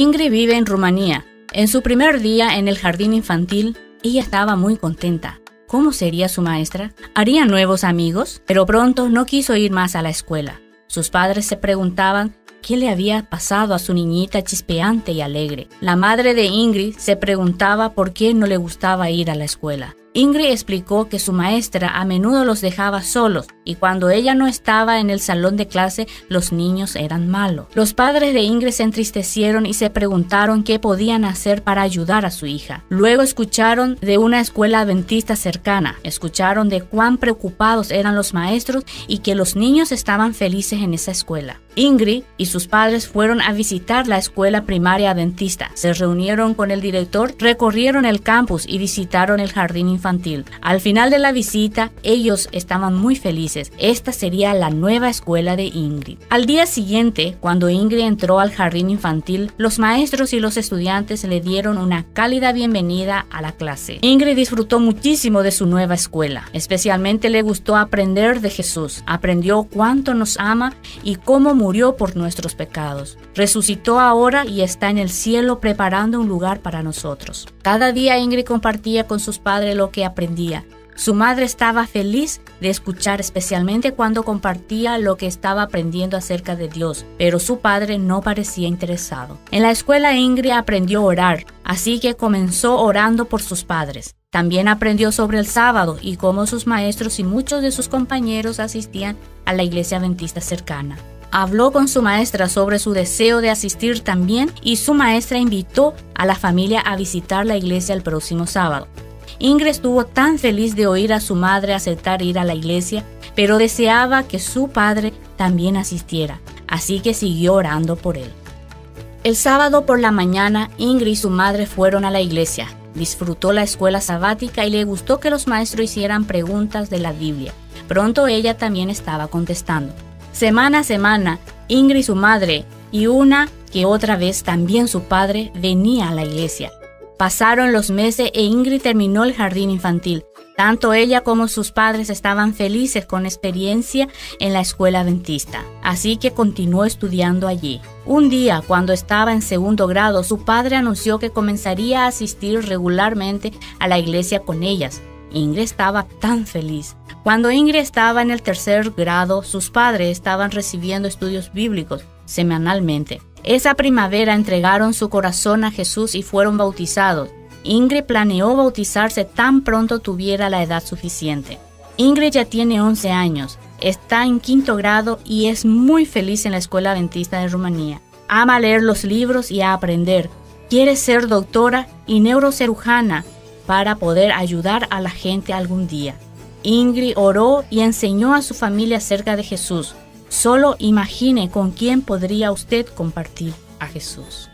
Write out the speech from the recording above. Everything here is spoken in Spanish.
Ingrid vive en Rumanía. En su primer día en el jardín infantil, ella estaba muy contenta. ¿Cómo sería su maestra? ¿Haría nuevos amigos? Pero pronto no quiso ir más a la escuela. Sus padres se preguntaban qué le había pasado a su niñita chispeante y alegre. La madre de Ingrid se preguntaba por qué no le gustaba ir a la escuela. Ingrid explicó que su maestra a menudo los dejaba solos y cuando ella no estaba en el salón de clase los niños eran malos. Los padres de Ingrid se entristecieron y se preguntaron qué podían hacer para ayudar a su hija. Luego escucharon de una escuela adventista cercana, escucharon de cuán preocupados eran los maestros y que los niños estaban felices en esa escuela. Ingrid y sus padres fueron a visitar la escuela primaria adventista, se reunieron con el director, recorrieron el campus y visitaron el jardín infantil. Al final de la visita, ellos estaban muy felices. Esta sería la nueva escuela de Ingrid. Al día siguiente, cuando Ingrid entró al jardín infantil, los maestros y los estudiantes le dieron una cálida bienvenida a la clase. Ingrid disfrutó muchísimo de su nueva escuela. Especialmente le gustó aprender de Jesús. Aprendió cuánto nos ama y cómo murió por nuestros pecados. Resucitó ahora y está en el cielo preparando un lugar para nosotros. Cada día Ingrid compartía con sus padres lo que aprendía. Su madre estaba feliz de escuchar especialmente cuando compartía lo que estaba aprendiendo acerca de Dios, pero su padre no parecía interesado. En la escuela Ingrid aprendió a orar, así que comenzó orando por sus padres. También aprendió sobre el sábado y cómo sus maestros y muchos de sus compañeros asistían a la iglesia adventista cercana. Habló con su maestra sobre su deseo de asistir también y su maestra invitó a la familia a visitar la iglesia el próximo sábado. Ingrid estuvo tan feliz de oír a su madre aceptar ir a la iglesia, pero deseaba que su padre también asistiera, así que siguió orando por él. El sábado por la mañana, Ingrid y su madre fueron a la iglesia. Disfrutó la escuela sabática y le gustó que los maestros hicieran preguntas de la Biblia. Pronto ella también estaba contestando. Semana a semana, Ingrid y su madre, y una que otra vez también su padre, venía a la iglesia. Pasaron los meses e Ingrid terminó el jardín infantil. Tanto ella como sus padres estaban felices con experiencia en la escuela adventista, así que continuó estudiando allí. Un día, cuando estaba en segundo grado, su padre anunció que comenzaría a asistir regularmente a la iglesia con ellas. Ingrid estaba tan feliz. Cuando Ingrid estaba en el tercer grado, sus padres estaban recibiendo estudios bíblicos semanalmente. Esa primavera entregaron su corazón a Jesús y fueron bautizados. Ingrid planeó bautizarse tan pronto tuviera la edad suficiente. Ingrid ya tiene 11 años, está en quinto grado y es muy feliz en la escuela adventista de Rumanía. Ama leer los libros y a aprender. Quiere ser doctora y neurocirujana para poder ayudar a la gente algún día. Ingrid oró y enseñó a su familia acerca de Jesús. Solo imagine con quién podría usted compartir a Jesús.